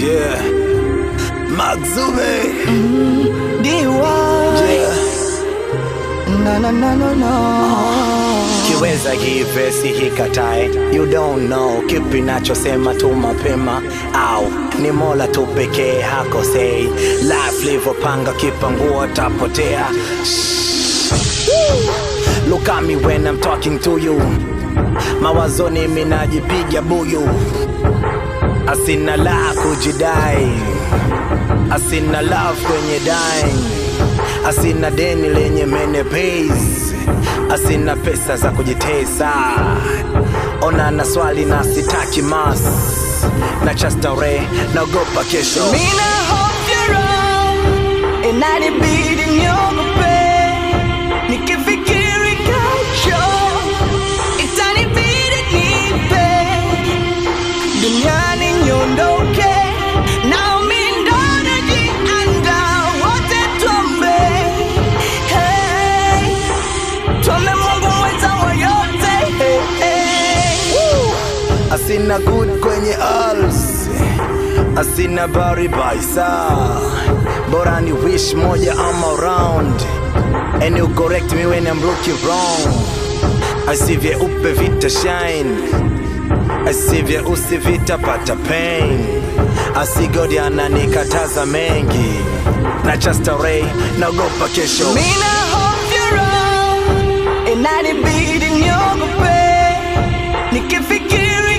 Yeah. Magzube. DY. Yeah. Na na na no no. Kiweza give vesi hikatae, you don't know kipi nachosema tu mapema, au ni Mola tu pekee hakosei. Life livyopanga kipangua tapotea. Look at me when I'm talking to you, mawazoni minajipiga buyu, asina la kujidai, asina love kwenye dying, asina deni lenye mene pays, asina pesa za kujitesa. Ona na swali na sitaki mas na chastare naogopa kesho. Mina hope you're wrong. Inanibidi niogope. Asina good kwenye alls, asina bari baisa, bora ni wish moja ama around and you correct me when I'm looking wrong. Asivye upe vita shine, asivye usi vita pata pain, asigodi ananikataza mengi na chastarei naogopa kesho. Mina hope you're niogope. Nikifikiri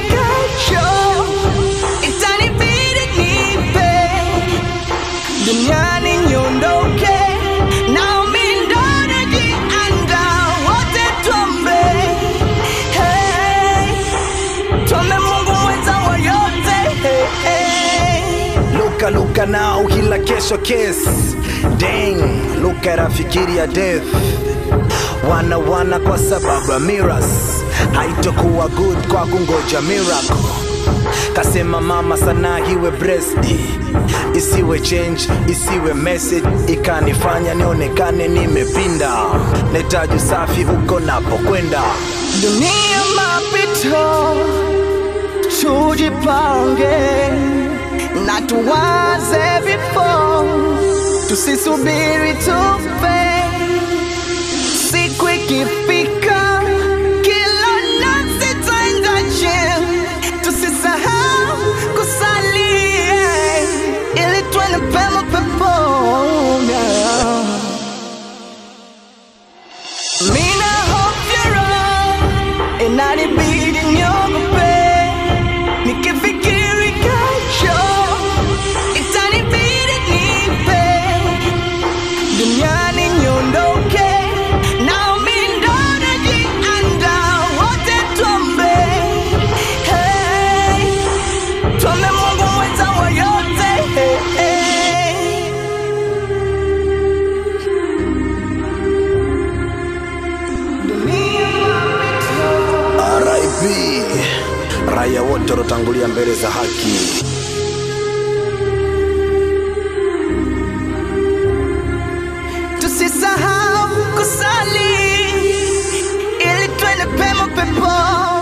Luka luka now kila kesho kes Dang, luka rafikiri ya death. Wana wana kwa sababu ya miras haitokuwa good kwa kungoja miracle. Kasema mama sana hiwe breast. Isiwe change isiwe message. Ikanifanya nionekane nimepinda. Netaji safi huko napokwenda. Dunia mapito, tujipange that was there before. Tusisubiri tupende raia wote waliotangulia mbele za haki. Tusisahau kusali ili tuende pema peponi.